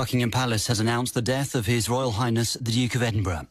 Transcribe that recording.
Buckingham Palace has announced the death of His Royal Highness the Duke of Edinburgh.